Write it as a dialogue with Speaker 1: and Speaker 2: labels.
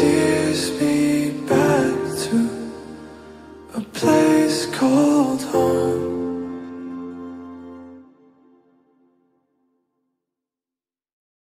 Speaker 1: steers me back to a place called home.